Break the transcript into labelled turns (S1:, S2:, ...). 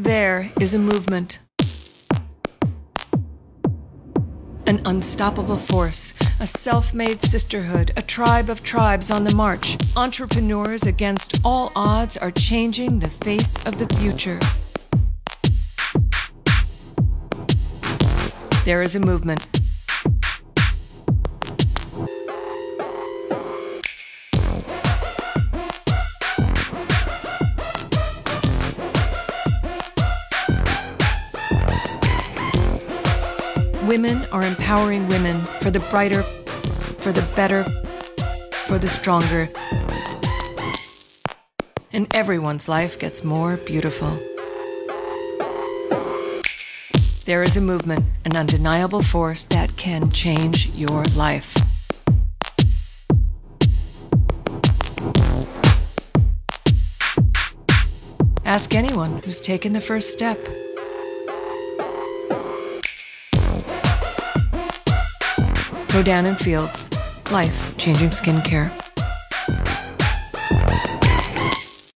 S1: There is a movement. An unstoppable force, a self made sisterhood, a tribe of tribes on the march. Entrepreneurs against all odds are changing the face of the future. There is a movement. Women are empowering women for the brighter, for the better, for the stronger. And everyone's life gets more beautiful. There is a movement, an undeniable force that can change your life. Ask anyone who's taken the first step. Rodan and Fields, life changing skincare.